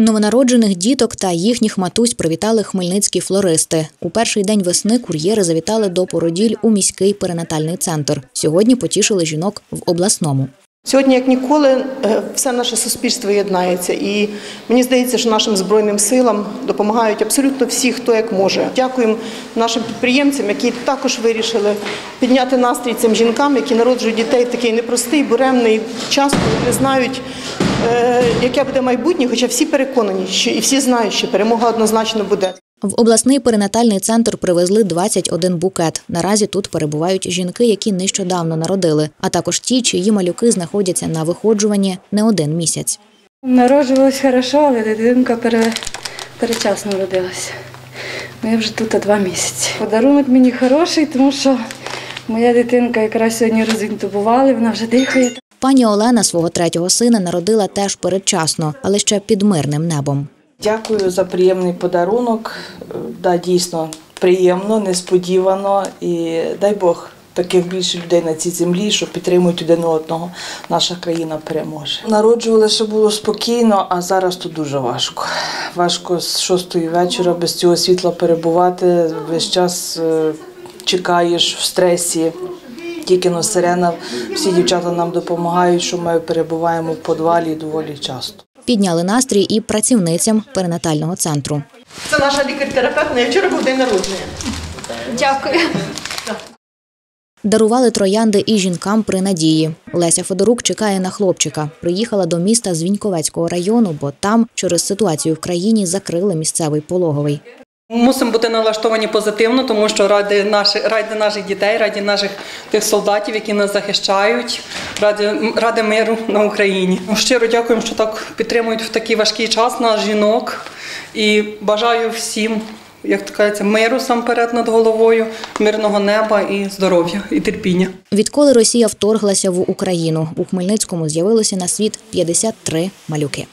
Новонароджених діток та їхніх матусь привітали хмельницькі флористи. У перший день весни кур'єри завітали до породіль у міський перинатальний центр. Сьогодні потішили жінок в обласному. Сьогодні, як ніколи, е, все наше суспільство єднається, і мені здається, що нашим збройним силам допомагають абсолютно всі, хто як може. Дякуємо нашим підприємцям, які також вирішили підняти настрій цим жінкам, які народжують дітей в такий непростий, буремний час, коли не знають, яке буде майбутнє, хоча всі переконані, що і всі знають, що перемога однозначно буде. В обласний перинатальний центр привезли 21 букет. Наразі тут перебувають жінки, які нещодавно народили, а також ті, чиї малюки знаходяться на виходжуванні не один місяць. Народжувалась хорошо, але дитинка пере, перечасно родилася. Ну, я вже тут два місяці. Подарунок мені хороший, тому що моя дитинка якраз сьогодні розінтубували, вона вже дихає. Пані Олена свого третього сина народила теж передчасно, але ще під мирним небом. Дякую за приємний подарунок. Да, дійсно приємно, несподівано і дай Бог таких більше людей на цій землі, що підтримують один одного. Наша країна переможе. Народжували, що було спокійно, а зараз тут дуже важко. Важко з шостої вечора без цього світла перебувати. Весь час е, чекаєш в стресі. Тільки но сирена, всі дівчата нам допомагають, що ми перебуваємо в подвалі доволі часто. Підняли настрій і працівницям перинатального центру. Це наша лікар-терапевт, на вчора був день народження. Дарували троянди і жінкам при надії. Леся Федорук чекає на хлопчика. Приїхала до міста з Віньковецького району, бо там через ситуацію в країні закрили місцевий пологовий. Мусимо бути налаштовані позитивно, тому що ради наших ради наших дітей, раді наших тих солдатів, які нас захищають, ради, ради миру на Україні. Щиро дякуємо, що так підтримують в такий важкий час нас, жінок. І бажаю всім, як то кажеться, миру сам перед над головою, мирного неба і здоров'я і терпіння. Відколи Росія вторглася в Україну, у Хмельницькому з'явилося на світ 53 малюки.